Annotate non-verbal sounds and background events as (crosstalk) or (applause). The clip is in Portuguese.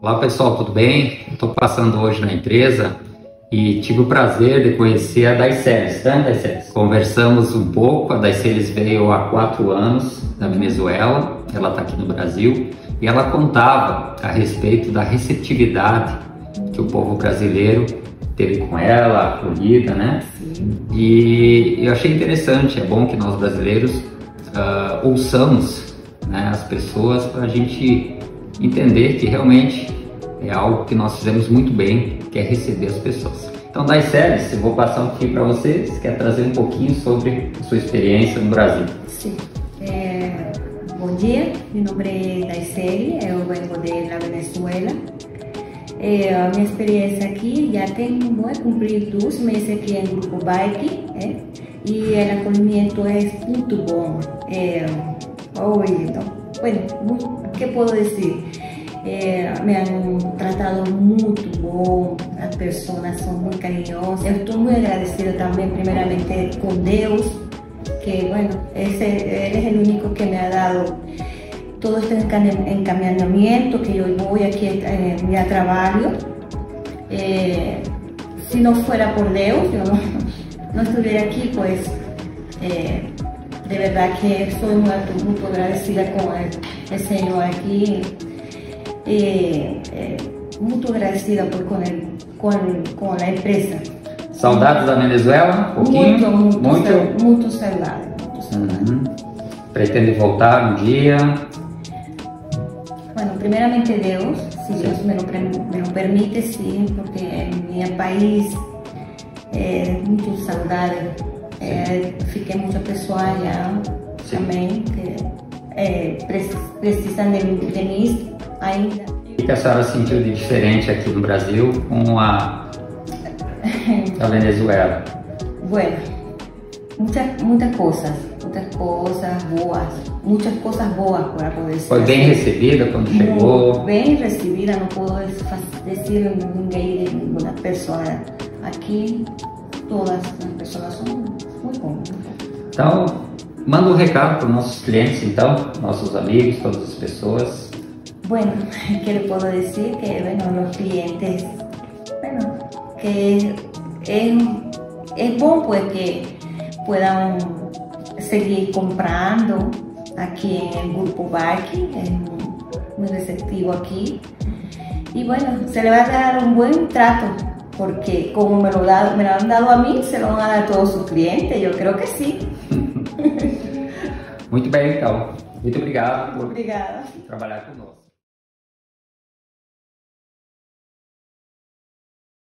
Olá pessoal, tudo bem? Estou passando hoje na empresa e tive o prazer de conhecer a Daiceles, tá Daiceles? Conversamos um pouco, a Daiceles veio há quatro anos da Venezuela, ela está aqui no Brasil e ela contava a respeito da receptividade que o povo brasileiro teve com ela, acolhida, né? Sim. E eu achei interessante, é bom que nós brasileiros uh, ouçamos né, as pessoas para a gente entender que realmente é algo que nós fizemos muito bem, que é receber as pessoas. Então, das séries, eu vou passar um pouquinho para você, você quer trazer um pouquinho sobre a sua experiência no Brasil. Sim. É, bom dia, meu nome é Daiseli, eu venho de Venezuela. É, a minha experiência aqui já tem, vou cumprir dois meses aqui em Grupo Bike, é, e o acolhimento é muito bom. É, então, bueno, ¿qué puedo decir? Eh, me han tratado muito bom, as pessoas são muito carinhosas. Eu estou muito agradecida também, primeiramente, com Deus, que, bueno, Él es el único que me ha dado todo este encaminamiento que yo voy aquí eh, a trabajo. Eh, si no fuera por Dios, yo no, (laughs) no estuviera aquí, pues eh, de verdad que estoy muy, muy agradecida con el, el Señor aquí. Eh, eh, muito agradecida por, com, el, com, com a empresa. Saudades da Venezuela? Um pouquinho? Muito, muito. Muito, muito saudade. Uhum. Pretende voltar um dia? Bueno, primeiramente Deus, se sí. Deus me lo, me lo permite, sim, porque meu país é muito saudável é, fiquei muita pessoa allá Sim. também que é, precisam de, de mim ainda. O que a senhora sentiu de diferente aqui no Brasil com a, (laughs) Venezuela? Bueno, muitas muitas coisas, muitas coisas boas, muitas coisas boas para poder Foi bem recebida quando chegou? Bem recebida, não posso dizer ninguém, nenhuma pessoa aqui, todas as pessoas são muito bom. Então, manda um recado para os nossos clientes, então, nossos amigos, todas as pessoas. Bueno, (laughs) ¿qué le puedo decir? Que bueno, los clientes, bueno, que es, es bueno pues que puedan seguir comprando aquí en el grupo Baki, es muy receptivo aquí. Y bueno, se le va a dar un buen trato porque como me lo, da, me lo han dado a mí, se lo van a dar a todos sus clientes, yo creo que sí. (laughs) Muito bem, então. Muito obrigado por Obrigada. trabalhar conosco.